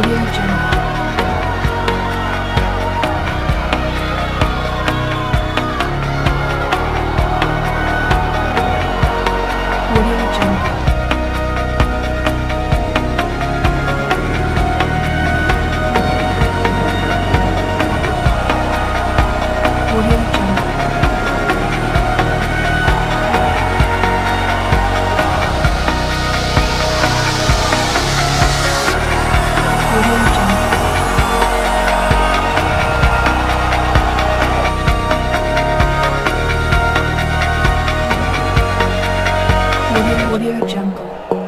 Audio you Audio Jungle. Audio Jungle.